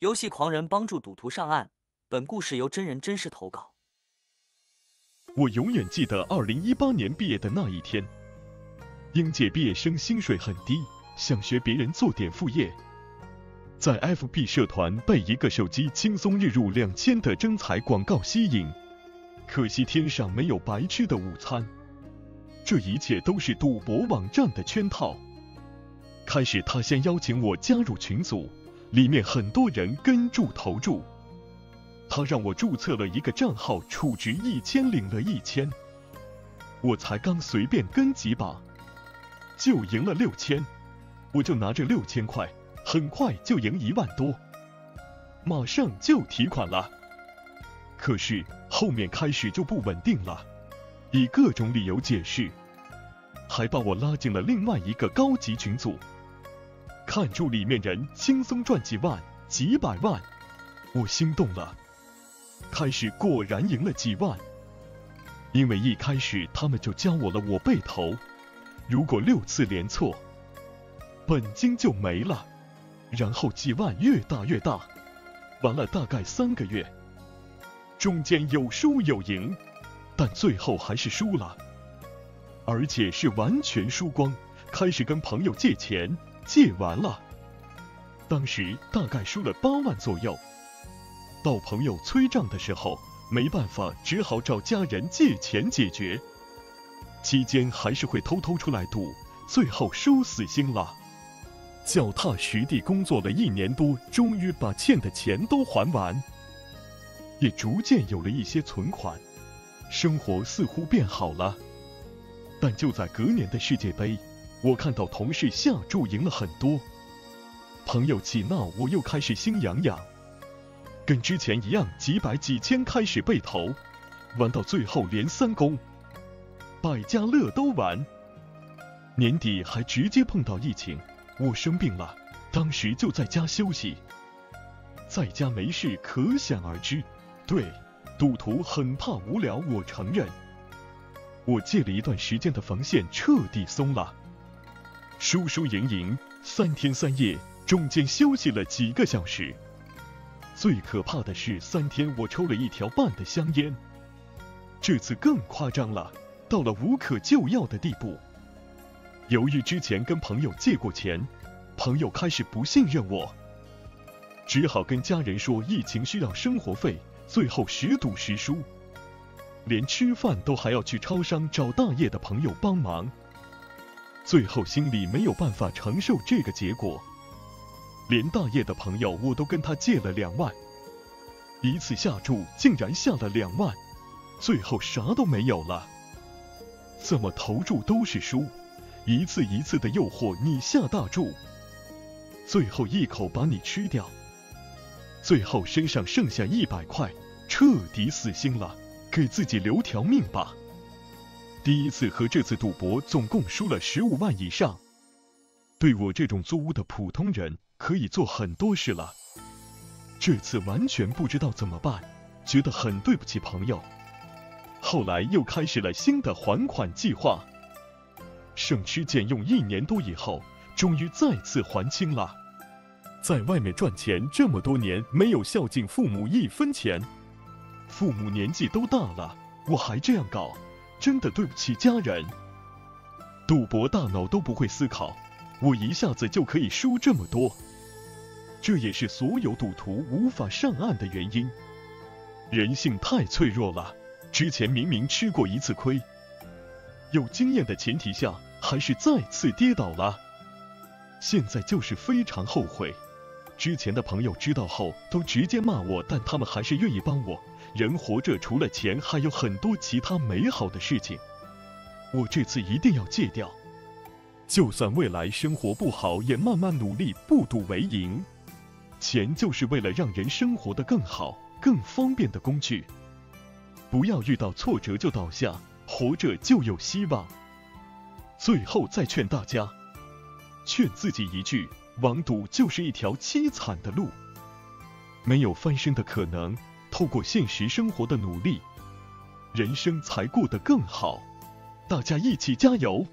游戏狂人帮助赌徒上岸。本故事由真人真事投稿。我永远记得二零一八年毕业的那一天，应届毕业生薪水很低，想学别人做点副业，在 FB 社团被一个手机轻松日入两千的征才广告吸引。可惜天上没有白吃的午餐，这一切都是赌博网站的圈套。开始他先邀请我加入群组。里面很多人跟注投注，他让我注册了一个账号，储值一千，领了一千。我才刚随便跟几把，就赢了六千，我就拿着六千块，很快就赢一万多，马上就提款了。可是后面开始就不稳定了，以各种理由解释，还把我拉进了另外一个高级群组。看住里面人轻松赚几万、几百万，我心动了。开始果然赢了几万，因为一开始他们就教我了，我背投，如果六次连错，本金就没了。然后几万越大越大，玩了大概三个月，中间有输有赢，但最后还是输了，而且是完全输光。开始跟朋友借钱。借完了，当时大概输了八万左右。到朋友催账的时候，没办法，只好找家人借钱解决。期间还是会偷偷出来赌，最后输死心了。脚踏实地工作了一年多，终于把欠的钱都还完，也逐渐有了一些存款，生活似乎变好了。但就在隔年的世界杯。我看到同事下注赢了很多，朋友起闹，我又开始心痒痒，跟之前一样，几百几千开始被投，玩到最后连三公，百家乐都玩。年底还直接碰到疫情，我生病了，当时就在家休息，在家没事，可想而知。对，赌徒很怕无聊，我承认。我戒了一段时间的防线彻底松了。输输赢赢，三天三夜，中间休息了几个小时。最可怕的是，三天我抽了一条半的香烟。这次更夸张了，到了无可救药的地步。由于之前跟朋友借过钱，朋友开始不信任我，只好跟家人说疫情需要生活费，最后十赌十输，连吃饭都还要去超商找大爷的朋友帮忙。最后心里没有办法承受这个结果，连大爷的朋友我都跟他借了两万，一次下注竟然下了两万，最后啥都没有了。怎么投注都是输，一次一次的诱惑你下大注，最后一口把你吃掉，最后身上剩下一百块，彻底死心了，给自己留条命吧。第一次和这次赌博总共输了十五万以上，对我这种租屋的普通人可以做很多事了。这次完全不知道怎么办，觉得很对不起朋友。后来又开始了新的还款计划，省吃俭用一年多以后，终于再次还清了。在外面赚钱这么多年，没有孝敬父母一分钱，父母年纪都大了，我还这样搞。真的对不起家人。赌博大脑都不会思考，我一下子就可以输这么多，这也是所有赌徒无法上岸的原因。人性太脆弱了，之前明明吃过一次亏，有经验的前提下，还是再次跌倒了。现在就是非常后悔。之前的朋友知道后都直接骂我，但他们还是愿意帮我。人活着除了钱，还有很多其他美好的事情。我这次一定要戒掉，就算未来生活不好，也慢慢努力，不赌为赢。钱就是为了让人生活的更好、更方便的工具。不要遇到挫折就倒下，活着就有希望。最后再劝大家，劝自己一句：网赌就是一条凄惨的路，没有翻身的可能。透过现实生活的努力，人生才过得更好。大家一起加油！